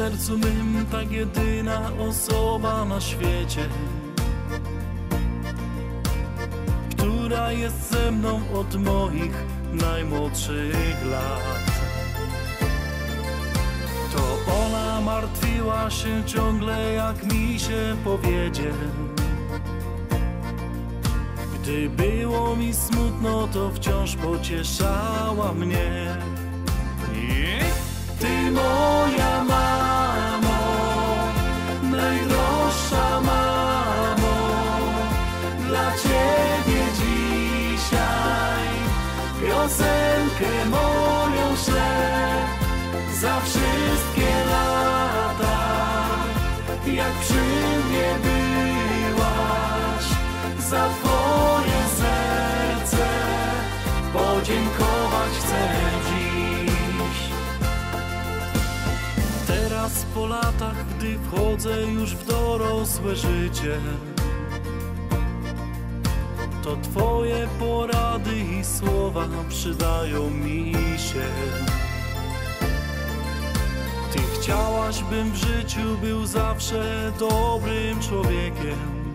Sercu mym tak jedyna osoba na świecie Która jest ze mną od moich najmłodszych lat. To ona martwiła się ciągle jak mi się powiedzie. Gdy było mi smutno to wciąż pocieszała mnie piosenkę moją ślę za wszystkie lata, jak przy mnie byłaś, za twoje serce podziękować chcę dziś. Teraz po latach, gdy wchodzę już w dorosłe życie To twoje porady i słowa przydają mi się. Ty chciałaś, bym w życiu był zawsze dobrym człowiekiem.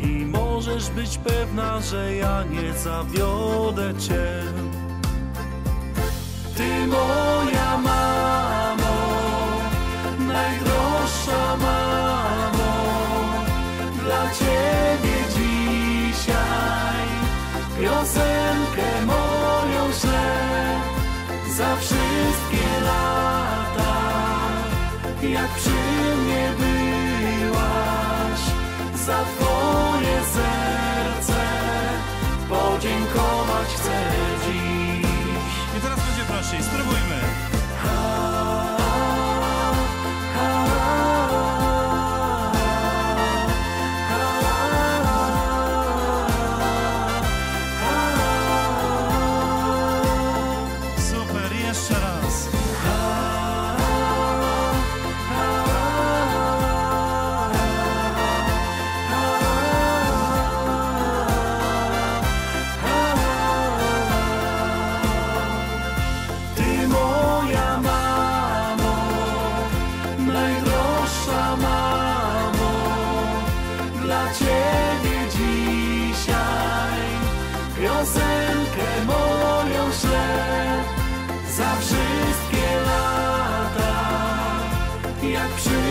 I możesz być pewna, że ja nie zawiodę cię. Ty moja mamo, najdroższa mamo, dla ciebie za wszystkie lata, jak przy mnie byłaś, za twoje serce podziękować chcę dziś. I teraz będzie prościej, spróbujmy. Jeszcze raz. Ty moja mamo, najdroższa mamo, dla ciebie jak